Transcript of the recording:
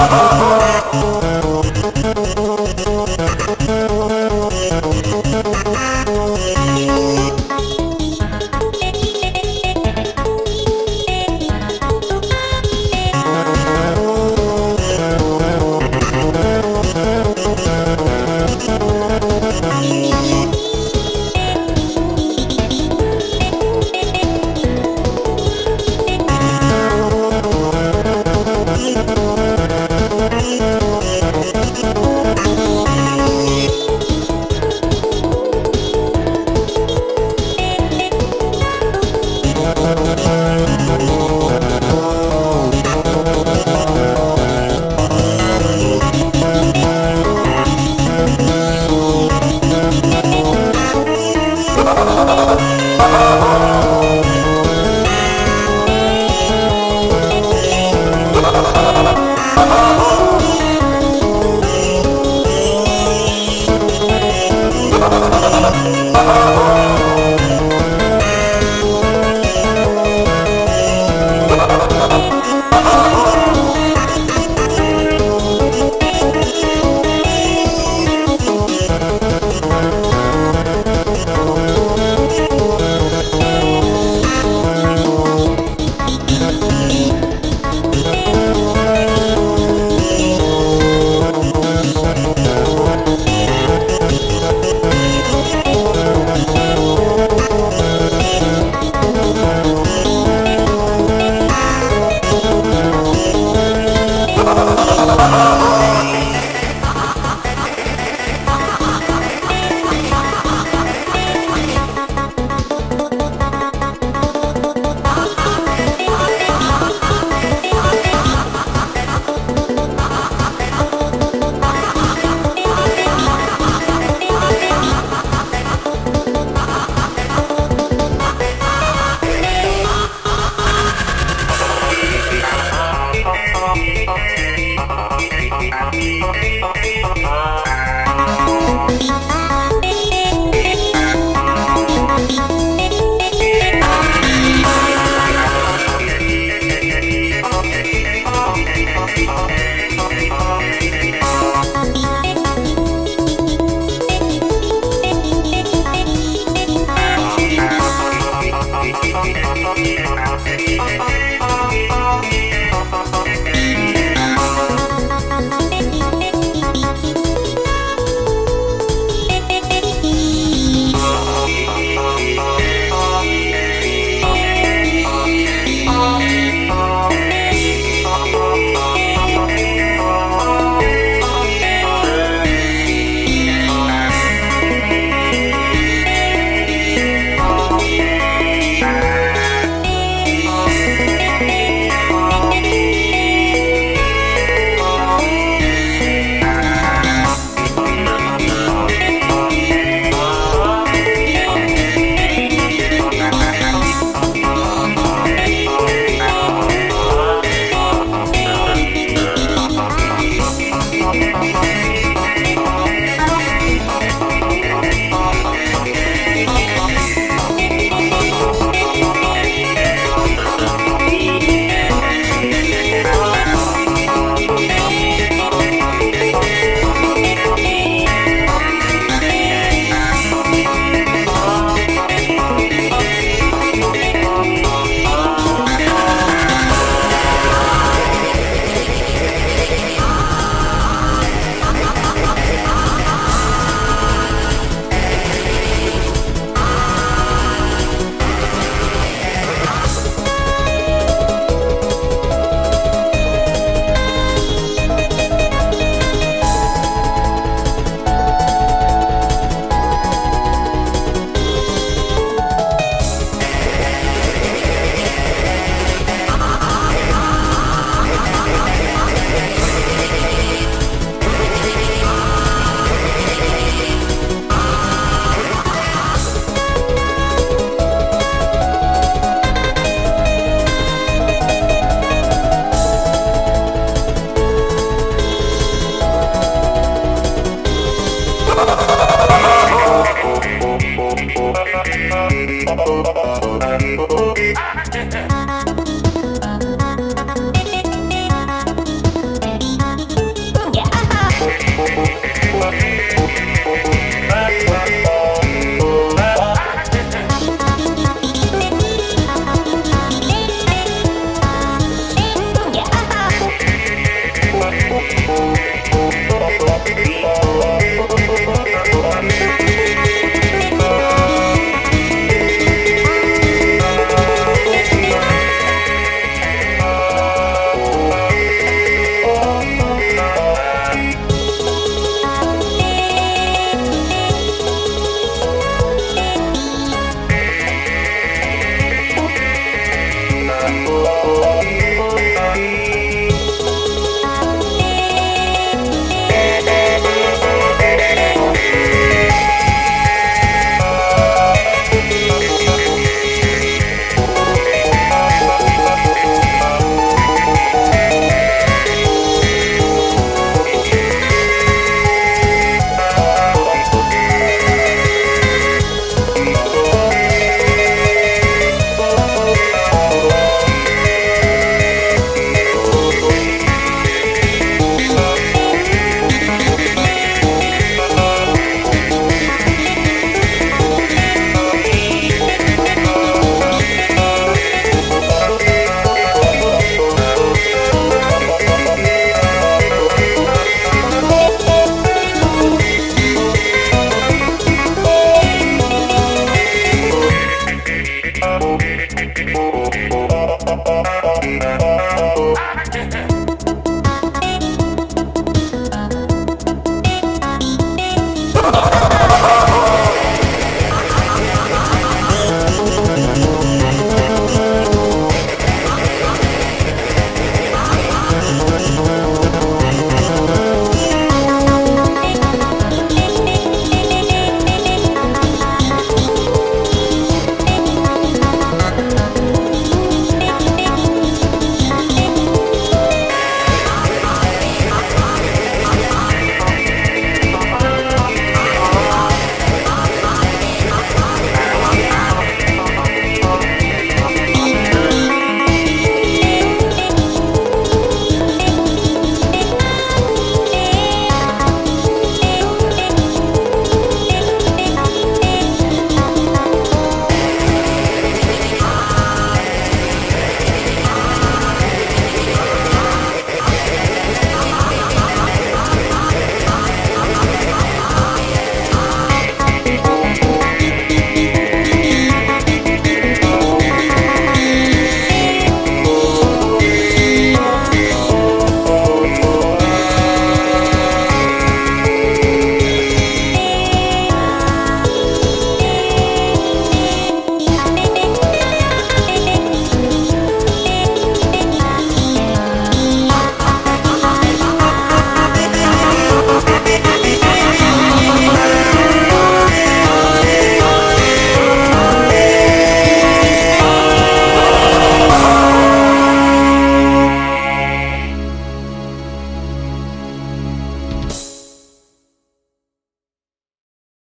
oh, oh, oh. oh. You. Oh, Oh.